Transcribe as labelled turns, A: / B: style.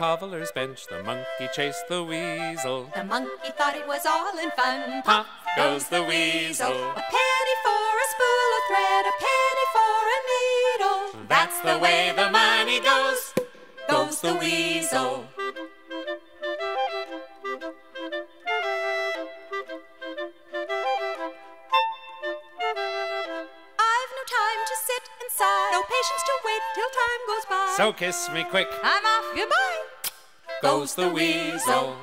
A: cobbler's bench, the monkey chased the weasel.
B: The monkey thought it was all in fun.
A: Pop goes the weasel.
B: A penny for a spool of thread, a penny for a needle.
A: That's the way the money goes.
B: Goes the weasel. Sigh, no patience to wait till time goes by.
A: So kiss me quick,
B: I'm off, goodbye.
A: goes the weasel.